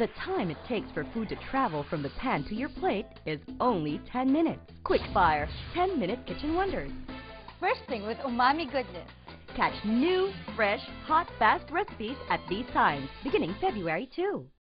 The time it takes for food to travel from the pan to your plate is only 10 minutes. Quick Fire, 10 minute kitchen wonders. Bursting with umami goodness. Catch new, fresh, hot, fast recipes at these times, beginning February 2.